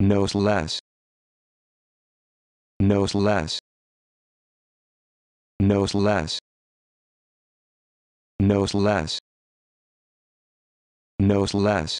knows less. Knows less. Knows less. Knows less. Knows less.